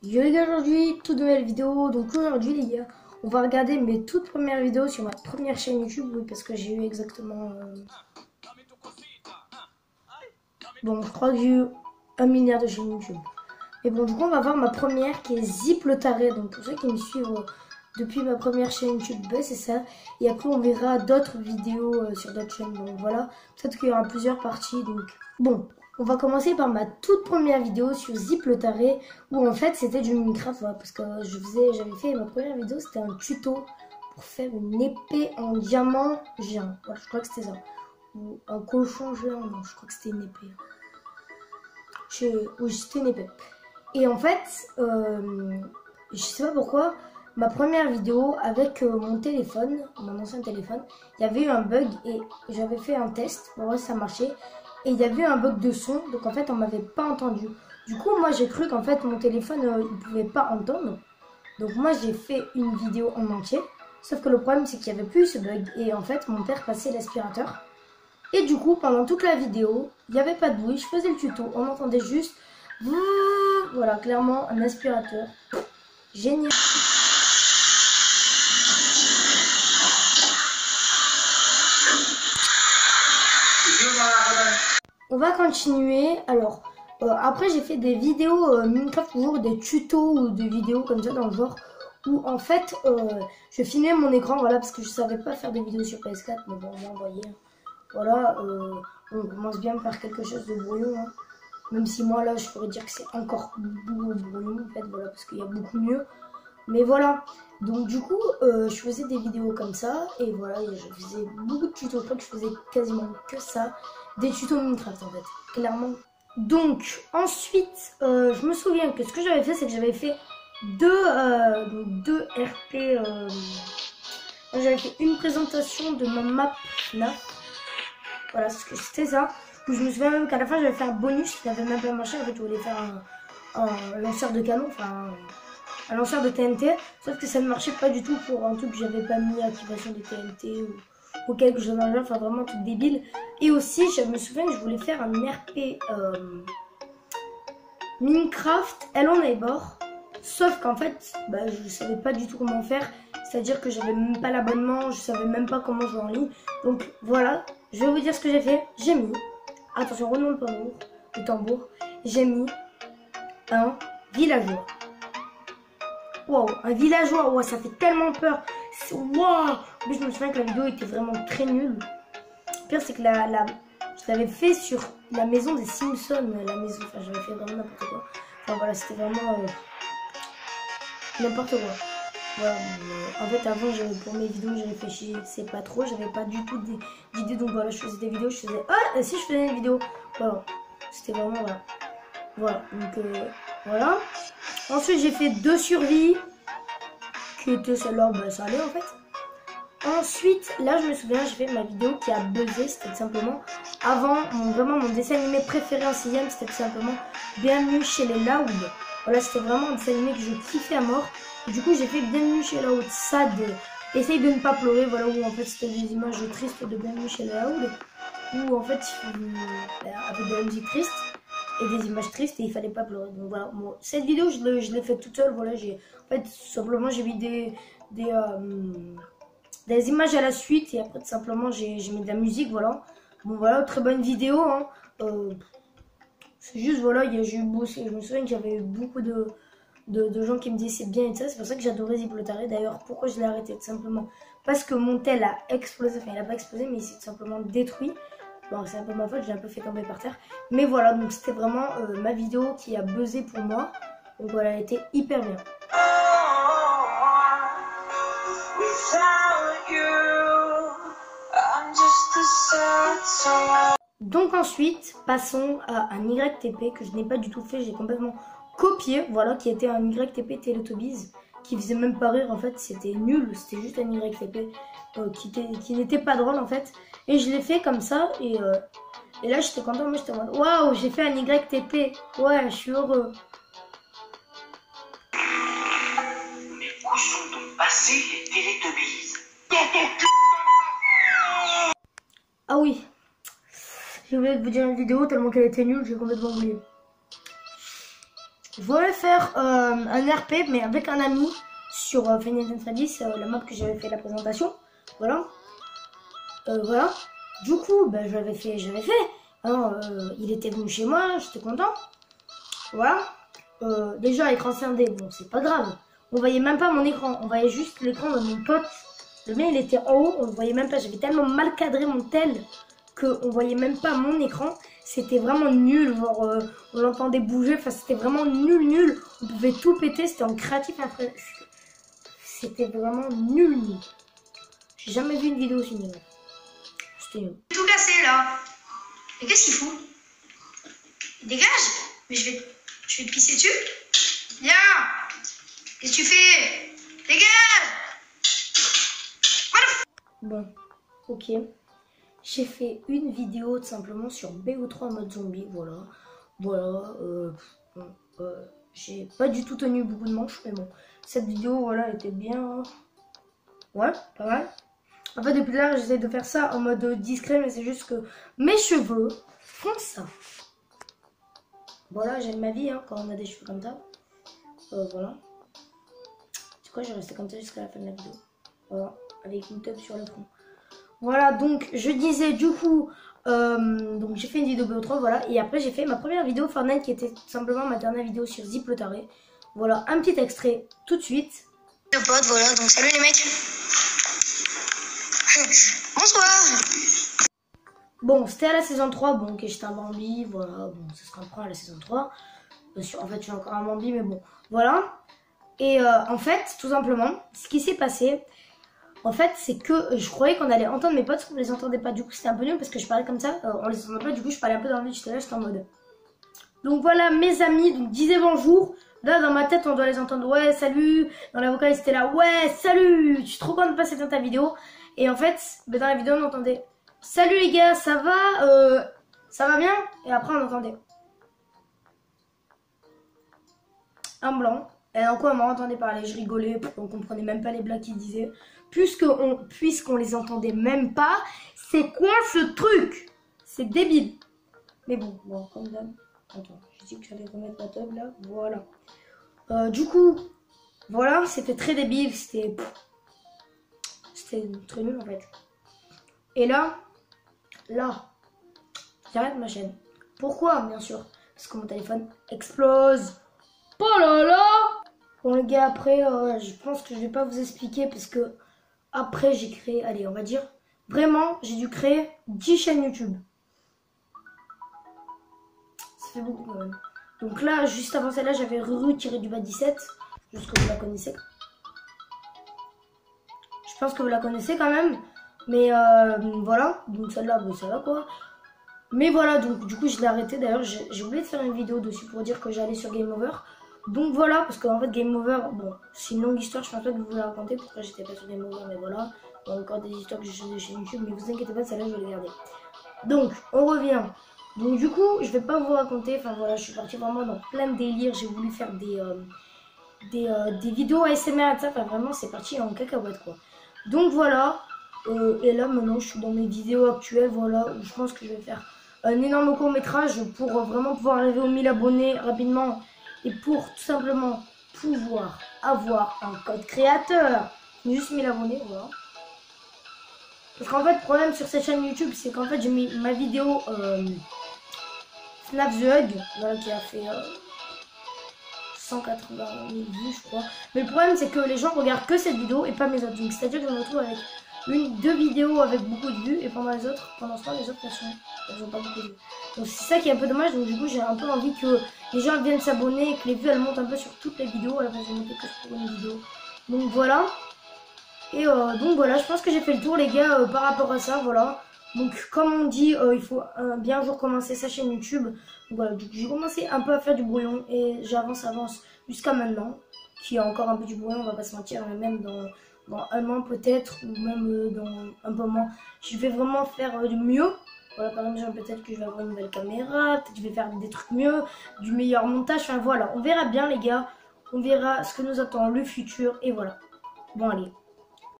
Yo les gars, aujourd'hui, toute nouvelle vidéo. Donc aujourd'hui les gars, on va regarder mes toutes premières vidéos sur ma première chaîne YouTube. Oui, parce que j'ai eu exactement... euh, Bon, je crois que j'ai eu un milliard de chaînes YouTube. Et bon, du coup, on va voir ma première qui est Zip le taré. Donc pour ceux qui me suivent euh, depuis ma première chaîne YouTube, ben, c'est ça. Et après, on verra d'autres vidéos euh, sur d'autres chaînes. Donc voilà, peut-être qu'il y aura plusieurs parties. Donc bon, on va commencer par ma toute première vidéo sur Zip le taré où en fait c'était du Minecraft parce que je faisais j'avais fait ma première vidéo c'était un tuto pour faire une épée en diamant géant. Je crois que c'était ça. Ou un cochon géant non je crois que c'était une épée. Je, oui c'était une épée. Et en fait euh, je sais pas pourquoi ma première vidéo avec euh, mon téléphone mon ancien téléphone il y avait eu un bug et j'avais fait un test pour voir si ça marchait et il y avait un bug de son, donc en fait on m'avait pas entendu. Du coup moi j'ai cru qu'en fait mon téléphone euh, il pouvait pas entendre. Donc moi j'ai fait une vidéo en entier. Sauf que le problème c'est qu'il y avait plus ce bug et en fait mon père passait l'aspirateur. Et du coup pendant toute la vidéo il n'y avait pas de bruit, je faisais le tuto, on entendait juste voilà clairement un aspirateur. Génial. On va continuer. Alors, euh, après, j'ai fait des vidéos euh, Minecraft, toujours des tutos ou des vidéos comme ça dans le genre où en fait, euh, je filmais mon écran, voilà, parce que je savais pas faire des vidéos sur PS4, mais bon, on va envoyer. Voilà, euh, on commence bien par quelque chose de brouillon. hein. Même si moi, là, je pourrais dire que c'est encore beaucoup brouillon, en fait, voilà, parce qu'il y a beaucoup mieux. Mais voilà, donc du coup, euh, je faisais des vidéos comme ça, et voilà, je faisais beaucoup de tutos, je crois que je faisais quasiment que ça, des tutos Minecraft en fait, clairement. Donc ensuite, euh, je me souviens que ce que j'avais fait, c'est que j'avais fait deux, euh, deux RP, euh, j'avais fait une présentation de ma map là, voilà, c'était ça. Je me souviens même qu'à la fin, j'avais fait un bonus n'avait même pas marché, en fait, je voulais faire un, lanceur de canon, enfin lanceur de TNT, sauf que ça ne marchait pas du tout pour un truc que j'avais pas mis activation de TNT ou, ou quelque chose dans enfin vraiment un truc débile. Et aussi, je me souviens que je voulais faire un RP euh, Minecraft Hello Neighbor, sauf qu'en fait, bah, je savais pas du tout comment faire, c'est-à-dire que j'avais même pas l'abonnement, je savais même pas comment jouer en ligne. Donc voilà, je vais vous dire ce que j'ai fait. J'ai mis, attention, renom le tambour, le tambour, j'ai mis un villageois. Wow, un villageois, ça fait tellement peur. Wow En plus, je me souviens que la vidéo était vraiment très nulle. Le pire, c'est que la, la, je l'avais fait sur la maison des Simpsons. La maison, enfin, j'avais fait vraiment n'importe quoi. Enfin, voilà, c'était vraiment euh, n'importe quoi. Euh, en fait, avant, pour mes vidéos, je réfléchissais pas trop. J'avais pas du tout d'idées. Donc voilà, je faisais des vidéos. Je faisais. Ah, si je faisais des vidéos. Voilà. C'était vraiment. Voilà. Donc voilà. Ensuite, j'ai fait deux survies. Qui étaient celle-là, bah, ça allait en fait. Ensuite, là, je me souviens, j'ai fait ma vidéo qui a buzzé. C'était simplement avant, mon, vraiment mon dessin animé préféré en 6 c'était simplement Bienvenue chez les Loud. Voilà, c'était vraiment un dessin animé que je kiffais à mort. Du coup, j'ai fait Bienvenue chez les Loud. Sad. Essaye de ne pas pleurer. Voilà, où en fait, c'était des images tristes de Bienvenue chez les Loud. Où en fait, euh, avec de la musique triste et des images tristes et il fallait pas pleurer. Donc voilà, cette vidéo je l'ai, je l'ai faite toute seule. Voilà, j'ai en fait simplement j'ai mis des des, euh, des images à la suite et après tout simplement j'ai, mis de la musique. Voilà, bon voilà, très bonne vidéo. Hein. Euh, c'est juste voilà, j'ai eu je me souviens qu'il y avait eu beaucoup de, gens qui me disaient c'est bien et ça. C'est pour ça que j'adorais Zip le Taré. D'ailleurs, pourquoi je l'ai arrêté Tout simplement? Parce que mon tel a explosé. Enfin, il a pas explosé, mais il s'est tout simplement détruit. Bon, c'est un peu ma faute, j'ai un peu fait tomber par terre. Mais voilà, donc c'était vraiment euh, ma vidéo qui a buzzé pour moi. Donc voilà, elle était hyper bien. Song. Donc ensuite, passons à un YTP que je n'ai pas du tout fait, j'ai complètement copié, voilà, qui était un YTP Teletubbies, qui faisait même pas rire en fait, c'était nul, c'était juste un YTP euh, qui, qui n'était pas drôle en fait. Et je l'ai fait comme ça, et, euh, et là j'étais content, moi j'étais en mode, waouh, j'ai fait un YTP, ouais, je suis heureux. Mais où sont donc passés les Télétubbies Ah oui, j'ai oublié de vous dire une vidéo tellement qu'elle était nulle, j'ai complètement oublié. Je voulais faire euh, un RP, mais avec un ami sur euh, Final Fantasy, euh, la map que j'avais fait la présentation. Voilà. Euh, voilà. Du coup, ben, j'avais fait, j'avais fait. Hein, il était venu chez moi, j'étais content. Voilà. Déjà, écran scindé, bon, c'est pas grave. On voyait même pas mon écran, on voyait juste l'écran de mon pote. Le mien, il était en haut, on le voyait même pas. J'avais tellement mal cadré mon tel que on voyait même pas mon écran. C'était vraiment nul, genre euh, on l'entendait bouger, enfin c'était vraiment nul, nul. On pouvait tout péter, c'était en créatif après. C'était vraiment nul, nul. J'ai jamais vu une vidéo aussi nulle. C'était nul. tout cassé là. Mais qu'est-ce qu'il fout Dégage Mais je vais, je vais te pisser dessus. Viens Qu'est-ce que tu fais? Dégage Bon, ok. J'ai fait une vidéo tout simplement sur BO3 en mode zombie, voilà. Voilà, euh, euh, j'ai pas du tout tenu beaucoup de manches, mais bon. Cette vidéo, voilà, était bien... Ouais, pas mal. En fait, depuis là, j'essaie de faire ça en mode discret, mais c'est juste que mes cheveux font ça. Voilà, j'aime ma vie, hein, quand on a des cheveux comme ça. Euh, voilà. C'est quoi, je vais rester comme ça jusqu'à la fin de la vidéo? Voilà, avec une top sur le front. Voilà, donc je disais du coup, euh, donc j'ai fait une vidéo BO3, voilà, et après j'ai fait ma première vidéo Fortnite qui était tout simplement ma dernière vidéo sur Zip le taré. Voilà, un petit extrait tout de suite. De potes, voilà, donc salut les mecs. Bonsoir Bon, c'était à la saison 3, bon, ok, j'étais un Bambi, voilà, bon, ça se comprend à la saison 3. Bien sûr, en fait, je suis encore un Bambi, mais bon, voilà. Et euh, en fait, tout simplement, ce qui s'est passé, en fait, c'est que je croyais qu'on allait entendre mes potes, qu'on les entendait pas. Du coup, c'était un peu nul parce que je parlais comme ça, euh, on les entendait pas, du coup, je parlais un peu dans le j'étais là, j'étais en mode. Donc voilà, mes amis, donc disais bonjour. Là, dans ma tête, on doit les entendre, ouais, salut. Dans la vocale, c'était là, ouais, salut. Je suis trop content de passer dans ta vidéo. Et en fait, ben, dans la vidéo, on entendait, salut les gars, ça va euh, Ça va bien? Et après, on entendait un blanc. Et quoi on m'entendait parler, je rigolais, on comprenait même pas les blagues qu'ils disaient. Puisqu'on les entendait même pas, c'est quoi ce truc? C'est débile. Mais bon, bon, comme d'hab. Attends, je dis que j'allais remettre la table là. Voilà. Euh, du coup, voilà, c'était très débile, c'était. C'était très nul en fait. Et là, là, j'arrête ma chaîne. Pourquoi, bien sûr? Parce que mon téléphone explose. Oh là là Bon les gars, après, euh, je pense que je vais pas vous expliquer parce que après j'ai créé, allez, on va dire, vraiment, j'ai dû créer 10 chaînes YouTube. Ça fait beaucoup quand même. Donc là, juste avant celle-là, j'avais Ruru tiré du bas 17. Juste que vous la connaissez. Je pense que vous la connaissez quand même. Mais euh, voilà, donc celle-là, bon, ça va quoi. Mais voilà, donc du coup, je l'ai arrêté. D'ailleurs, j'ai oublié de faire une vidéo dessus pour dire que j'allais sur Game Over. Donc voilà, parce qu'en fait, Game Over, bon, c'est une longue histoire. Je pense pas que vous la raconter pourquoi j'étais pas sur Game Over, mais voilà. A encore des histoires que j'ai changées chez YouTube, mais vous inquiétez pas, celle-là, je vais les garder. Donc, on revient. Donc du coup, je vais pas vous raconter. Enfin voilà, je suis partie vraiment dans plein de délires. J'ai voulu faire des, euh, des, euh, des vidéos ASMR et ça. Enfin vraiment, c'est parti en cacahuète quoi. Donc voilà. Euh, et là maintenant, je suis dans mes vidéos actuelles. Voilà, où je pense que je vais faire un énorme court métrage pour vraiment pouvoir arriver aux 1000 abonnés rapidement et pour tout simplement pouvoir avoir un code créateur. Juste 1000 abonnés, voilà. Parce qu'en fait, le problème sur cette chaîne YouTube, c'est qu'en fait, j'ai mis ma vidéo euh, Snap the Hug, voilà, qui a fait euh, 180 000 vues, je crois. Mais le problème, c'est que les gens regardent que cette vidéo et pas mes autres. Donc, c'est-à-dire que je me retrouve avec une, deux vidéos avec beaucoup de vues et pendant les autres, pendant ce temps, les autres, elles sont, elles ont pas beaucoup de vues. Donc, c'est ça qui est un peu dommage. Donc, du coup, j'ai un peu envie que les gens viennent s'abonner et que les vues, elles montent un peu sur toutes les vidéos. Place de monter que sur une vidéo. Donc, voilà. Et euh, donc voilà, je pense que j'ai fait le tour les gars euh, par rapport à ça, voilà. Donc comme on dit, euh, il faut bien un jour commencer sa chaîne YouTube. Donc voilà, donc, j'ai commencé un peu à faire du brouillon et j'avance, avance jusqu'à maintenant. Qui a encore un peu du brouillon, on va pas se mentir, mais même dans, dans un an peut-être, ou même euh, dans un peu moins, je vais vraiment faire euh, du mieux. Voilà, par exemple, peut-être que je vais avoir une nouvelle caméra, peut-être que je vais faire des trucs mieux, du meilleur montage, enfin voilà, on verra bien les gars. On verra ce que nous attend le futur et voilà. Bon allez,